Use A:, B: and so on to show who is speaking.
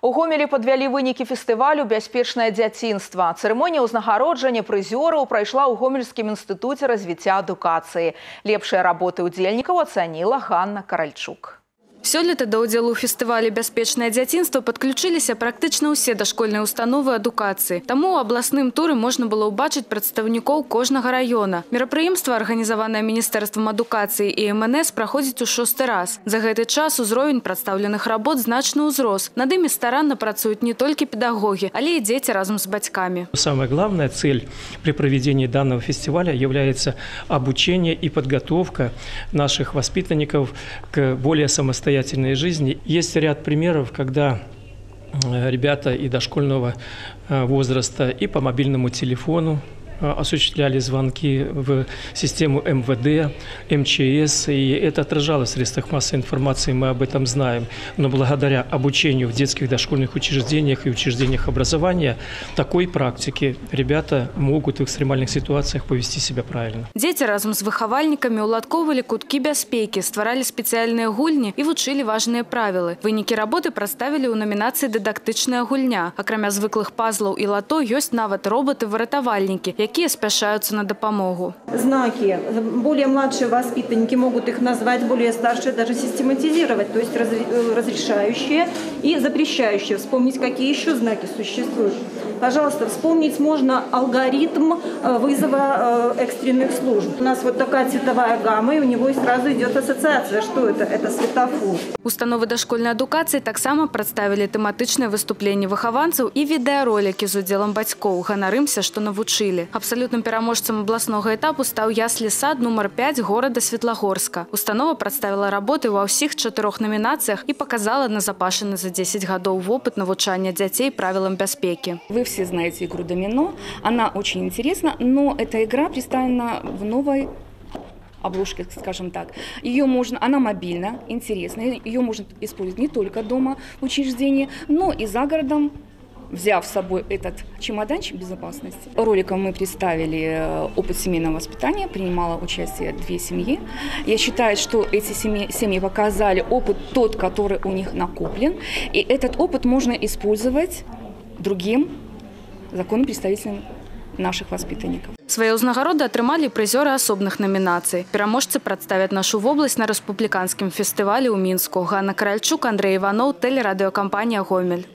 A: У гомелі падвялі вынікі фестывалю бяспечнае дзяцінства. Цырымонія ўзнагароджання прызёраў прайшла ў гомельскім інстытуце развіцця адукацыі. Лепшыя работы ўдзельнікаў ацаніла Ганна Каральчук.
B: Сёлета да ўдзелу ў фестывалі бяспечнае дзяцінства падключыліся практычна ўсе дашкольныя установы адукацыі. Таму ў абласным туры можна было ўбачыць прадстаўнікоў кожнага раёна. Мерапрыемства, арганізаванае міністэрствам адукацыі і МНС, праходзіць у шосты раз. За гэты час узровень прадстаўленых работ значна ўзрос. Над імі старанна працуюць не толькі педагогі, але і дзеці разам з бацькамі.
C: Самая главная цель при проведении данного фестиваля является обучение и подготовка наших воспитанников к более самостоятельной жизни. Есть ряд примеров, когда э, ребята и дошкольного э, возраста и по мобильному телефону осуществляли звонки в систему МВД, МЧС, и это отражалось в средствах массовой информации, мы об этом знаем. Но благодаря обучению в детских дошкольных учреждениях и учреждениях образования, такой практики ребята могут в экстремальных ситуациях повести себя правильно.
B: Дзеці разам з выхавальнікамі ўладкоўвалі куткі бяспекі, стваралі спецыяльныя гульні і вучылі важныя правілы. Вынікі работы прадставілі ў намінацыі дыдактычная гульня. Акрамя звыклых пазлаў і лато ёсць нават роботы-выратавальнікі, якія спяшаюцца на дапамогу.
D: знаки. Более младшие воспитанники могут их назвать, более старшие даже систематизировать, то есть э, разрешающие и запрещающие. Вспомнить, какие еще знаки существуют. Пожалуйста, вспомнить можно алгоритм э, вызова э, экстренных служб. У нас вот такая цветовая гамма, и у него и сразу идет ассоциация. Что это? Это светофор.
B: Установы дашкольнай адукацыі таксама прадставілі тэматычныя выступленні выхаванцаў і відэаролікі з удзелам бацькоў. Ганарымся, што навучылі. Абсалютным пераможцам абласнога этапу стаў яслі сад нумар 5 горада Светлагорска. Установа прадставіла работы ва ўсіх чатырох намінацыях і паказала назапашаны за 10 гадоў вопыт навучання дзяцей правілам бяспекі.
E: Вы все знаете игру «Домино». Она очень интересна, но эта игра представлена в новой обложке, скажем так. Ее можно, она мобильна, интересна. Ее можно использовать не только дома в учреждении, но и за городом, взяв с собой этот чемоданчик безопасности. Роликом мы представили э, опыт семейного воспитания, принимало участие две семьи. Я считаю, что эти семьи, семьи показали опыт тот, который у них накоплен, и этот опыт можно использовать другим законным представителям наших воспитанников.
B: Свае ўзнагароды атрымалі прызёры асобных намінацый. Пераможцы прадставяць нашу вобласць на рэспубліканскім фестывалі ў мінску. Ганна Каральчук, Андрей Іваноў, тэлерадыёкампанія Гомель.